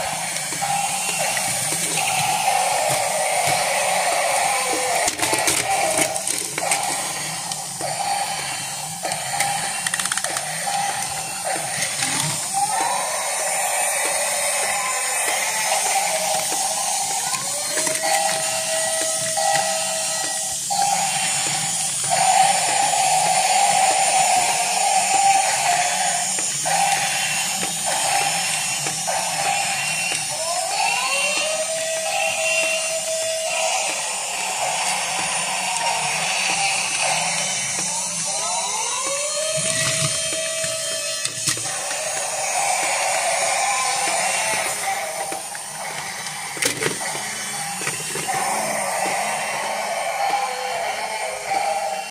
you